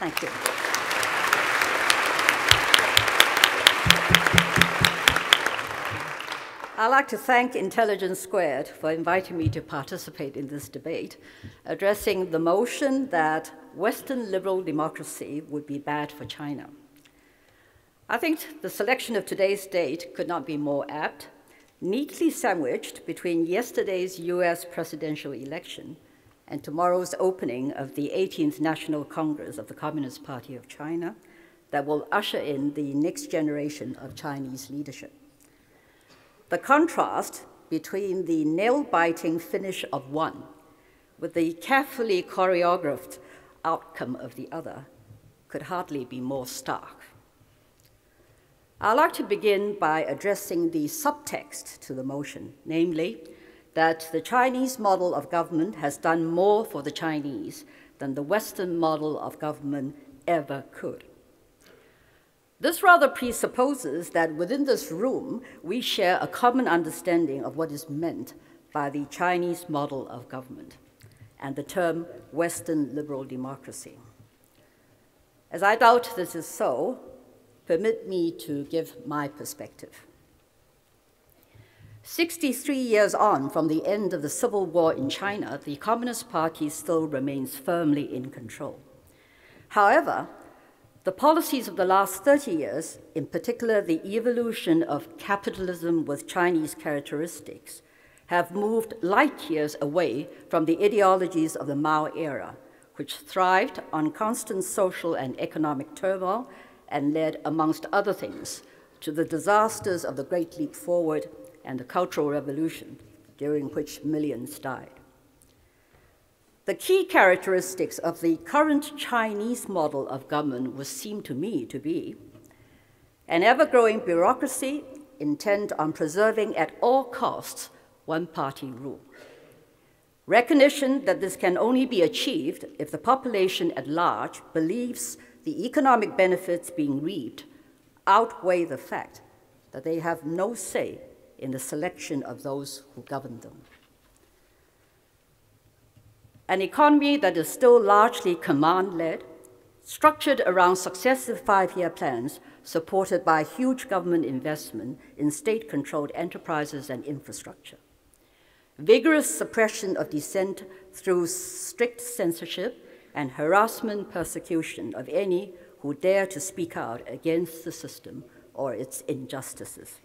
Thank you. I'd like to thank Intelligence Squared for inviting me to participate in this debate, addressing the motion that Western liberal democracy would be bad for China. I think the selection of today's date could not be more apt, neatly sandwiched between yesterday's US presidential election and tomorrow's opening of the 18th National Congress of the Communist Party of China that will usher in the next generation of Chinese leadership. The contrast between the nail biting finish of one with the carefully choreographed outcome of the other could hardly be more stark. I'd like to begin by addressing the subtext to the motion, namely, that the Chinese model of government has done more for the Chinese than the Western model of government ever could. This rather presupposes that within this room, we share a common understanding of what is meant by the Chinese model of government and the term Western liberal democracy. As I doubt this is so, permit me to give my perspective. 63 years on from the end of the civil war in China, the Communist Party still remains firmly in control. However, the policies of the last 30 years, in particular the evolution of capitalism with Chinese characteristics, have moved light years away from the ideologies of the Mao era, which thrived on constant social and economic turmoil and led, amongst other things, to the disasters of the Great Leap Forward and the Cultural Revolution, during which millions died. The key characteristics of the current Chinese model of government would seem to me to be an ever growing bureaucracy intent on preserving at all costs one party rule. Recognition that this can only be achieved if the population at large believes the economic benefits being reaped outweigh the fact that they have no say in the selection of those who govern them an economy that is still largely command led, structured around successive five year plans supported by huge government investment in state controlled enterprises and infrastructure. Vigorous suppression of dissent through strict censorship and harassment persecution of any who dare to speak out against the system or its injustices.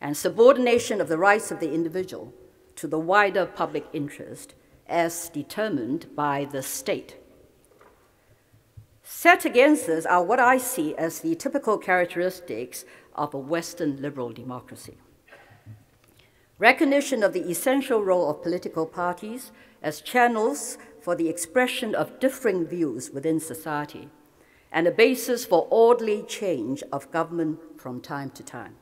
And subordination of the rights of the individual to the wider public interest as determined by the state. Set against this are what I see as the typical characteristics of a Western liberal democracy. Recognition of the essential role of political parties as channels for the expression of differing views within society and a basis for orderly change of government from time to time.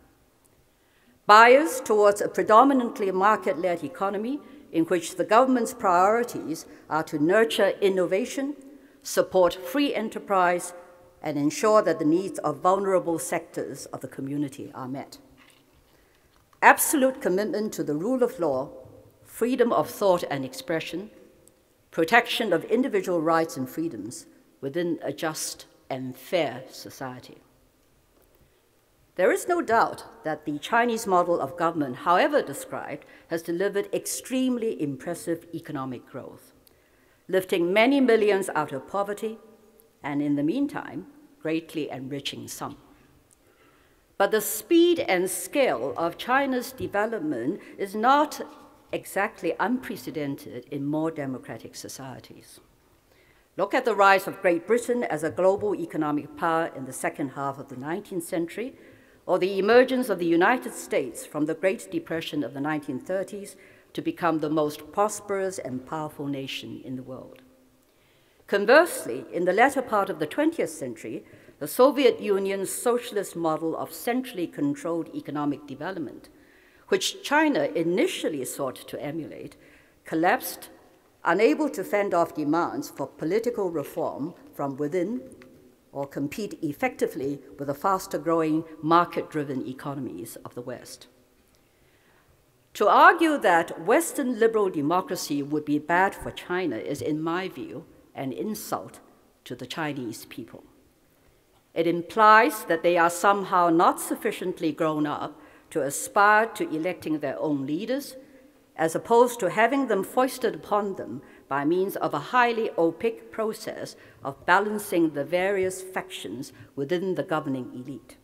Bias towards a predominantly market led economy in which the government's priorities are to nurture innovation, support free enterprise, and ensure that the needs of vulnerable sectors of the community are met. Absolute commitment to the rule of law, freedom of thought and expression, protection of individual rights and freedoms within a just and fair society. There is no doubt that the Chinese model of government, however described, has delivered extremely impressive economic growth, lifting many millions out of poverty, and in the meantime, greatly enriching some. But the speed and scale of China's development is not exactly unprecedented in more democratic societies. Look at the rise of Great Britain as a global economic power in the second half of the 19th century, or the emergence of the United States from the Great Depression of the 1930s to become the most prosperous and powerful nation in the world. Conversely, in the latter part of the 20th century, the Soviet Union's socialist model of centrally controlled economic development, which China initially sought to emulate, collapsed, unable to fend off demands for political reform from within or compete effectively with the faster growing market driven economies of the West. To argue that Western liberal democracy would be bad for China is, in my view, an insult to the Chinese people. It implies that they are somehow not sufficiently grown up to aspire to electing their own leaders, as opposed to having them foisted upon them by means of a highly opaque process of balancing the various factions within the governing elite.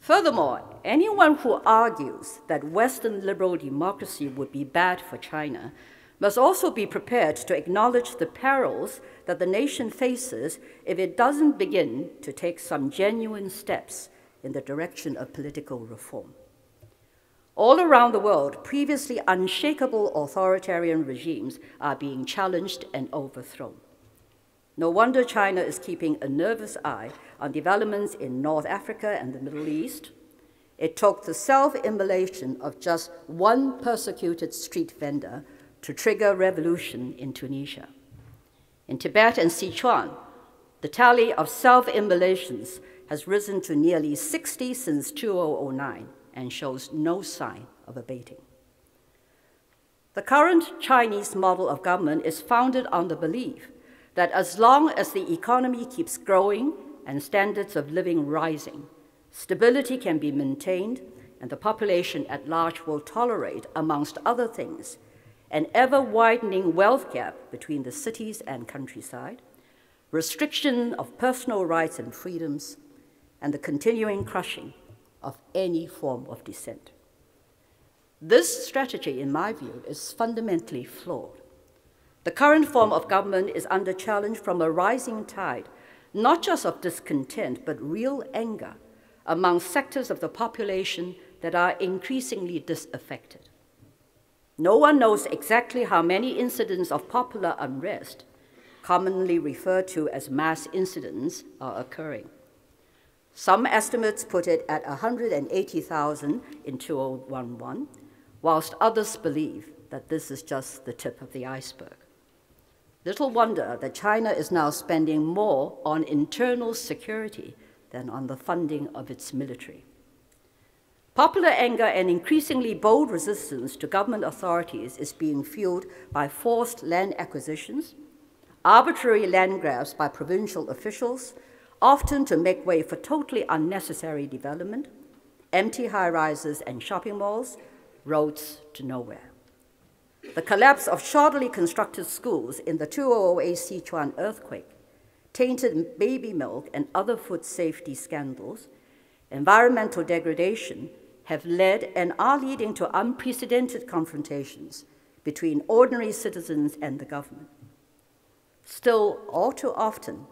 Furthermore, anyone who argues that Western liberal democracy would be bad for China must also be prepared to acknowledge the perils that the nation faces if it doesn't begin to take some genuine steps in the direction of political reform. All around the world, previously unshakable authoritarian regimes are being challenged and overthrown. No wonder China is keeping a nervous eye on developments in North Africa and the Middle East. It took the self immolation of just one persecuted street vendor to trigger revolution in Tunisia. In Tibet and Sichuan, the tally of self immolations has risen to nearly 60 since 2009 and shows no sign of abating. The current Chinese model of government is founded on the belief that as long as the economy keeps growing and standards of living rising, stability can be maintained and the population at large will tolerate, amongst other things, an ever widening wealth gap between the cities and countryside, restriction of personal rights and freedoms, and the continuing crushing of any form of dissent. This strategy, in my view, is fundamentally flawed. The current form of government is under challenge from a rising tide, not just of discontent, but real anger among sectors of the population that are increasingly disaffected. No one knows exactly how many incidents of popular unrest, commonly referred to as mass incidents, are occurring. Some estimates put it at 180,000 in 2011, whilst others believe that this is just the tip of the iceberg. Little wonder that China is now spending more on internal security than on the funding of its military. Popular anger and increasingly bold resistance to government authorities is being fueled by forced land acquisitions, arbitrary land grabs by provincial officials, often to make way for totally unnecessary development, empty high rises and shopping malls, roads to nowhere. The collapse of shoddily constructed schools in the 2008 Sichuan earthquake, tainted baby milk, and other food safety scandals, environmental degradation have led and are leading to unprecedented confrontations between ordinary citizens and the government. Still, all too often,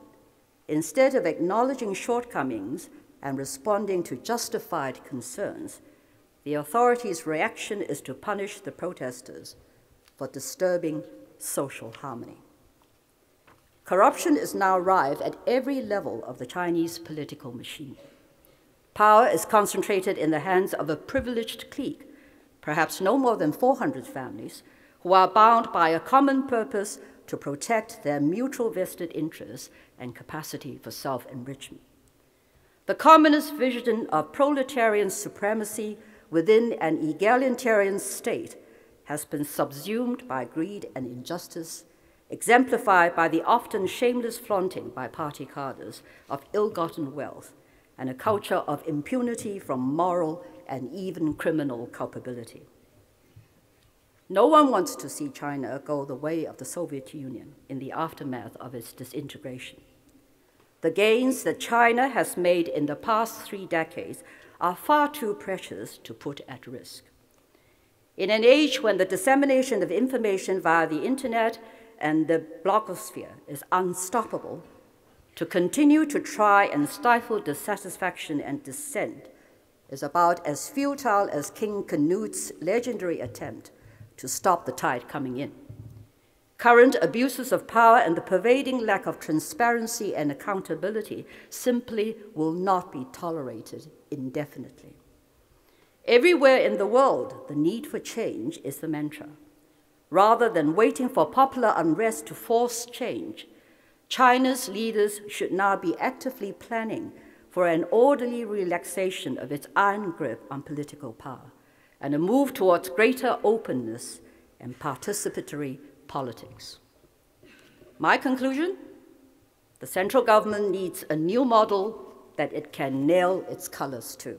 instead of acknowledging shortcomings and responding to justified concerns, the authorities' reaction is to punish the protesters for disturbing social harmony. Corruption is now rife at every level of the Chinese political machine. Power is concentrated in the hands of a privileged clique, perhaps no more than 400 families, who are bound by a common purpose to protect their mutual vested interests and capacity for self enrichment. The communist vision of proletarian supremacy within an egalitarian state has been subsumed by greed and injustice, exemplified by the often shameless flaunting by party cadres of ill gotten wealth and a culture of impunity from moral and even criminal culpability. No one wants to see China go the way of the Soviet Union in the aftermath of its disintegration. The gains that China has made in the past three decades are far too precious to put at risk. In an age when the dissemination of information via the internet and the blogosphere is unstoppable, to continue to try and stifle dissatisfaction and dissent is about as futile as King Canute's legendary attempt to stop the tide coming in. Current abuses of power and the pervading lack of transparency and accountability simply will not be tolerated indefinitely. Everywhere in the world, the need for change is the mantra. Rather than waiting for popular unrest to force change, China's leaders should now be actively planning for an orderly relaxation of its iron grip on political power and a move towards greater openness and participatory politics. My conclusion The central government needs a new model that it can nail its colors to.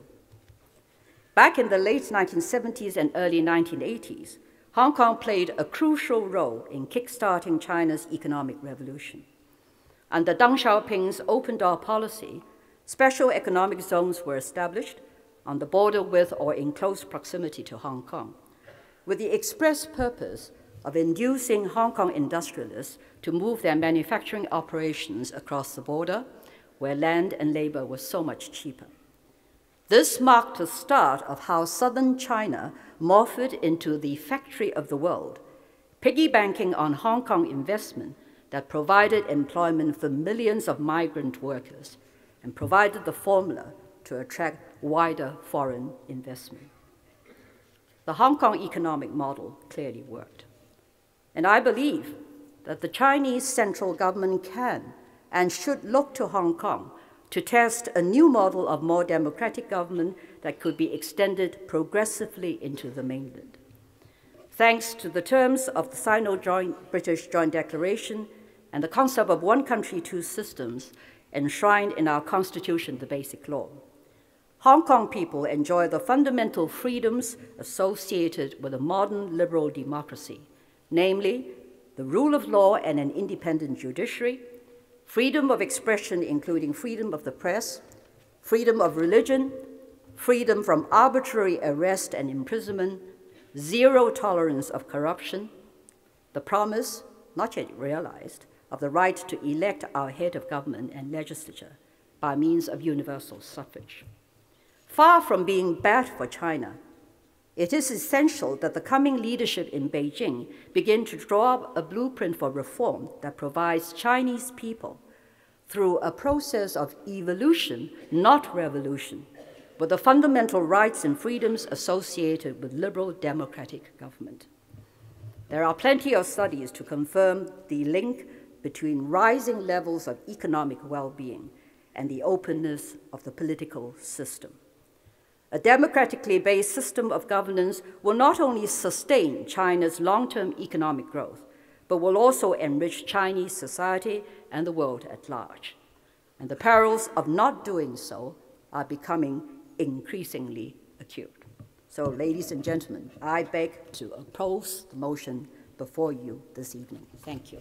Back in the late 1970s and early 1980s, Hong Kong played a crucial role in kickstarting China's economic revolution. Under Deng Xiaoping's open door policy, special economic zones were established on the border with or in close proximity to Hong Kong, with the express purpose of inducing Hong Kong industrialists to move their manufacturing operations across the border, where land and labor were so much cheaper. This marked the start of how southern China morphed into the factory of the world, piggy-banking on Hong Kong investment that provided employment for millions of migrant workers and provided the formula to attract wider foreign investment. The Hong Kong economic model clearly worked. And I believe that the Chinese central government can and should look to Hong Kong to test a new model of more democratic government that could be extended progressively into the mainland. Thanks to the terms of the Sino-British Joint Declaration and the concept of one country, two systems enshrined in our Constitution, the Basic Law, Hong Kong people enjoy the fundamental freedoms associated with a modern liberal democracy, namely the rule of law and an independent judiciary, freedom of expression, including freedom of the press, freedom of religion, freedom from arbitrary arrest and imprisonment, zero tolerance of corruption, the promise, not yet realized, of the right to elect our head of government and legislature by means of universal suffrage. Far from being bad for China, it is essential that the coming leadership in Beijing begin to draw up a blueprint for reform that provides Chinese people, through a process of evolution, not revolution, with the fundamental rights and freedoms associated with liberal democratic government. There are plenty of studies to confirm the link between rising levels of economic well being and the openness of the political system. A democratically based system of governance will not only sustain China's long term economic growth, but will also enrich Chinese society and the world at large. And the perils of not doing so are becoming increasingly acute. So, ladies and gentlemen, I beg to oppose the motion before you this evening. Thank you.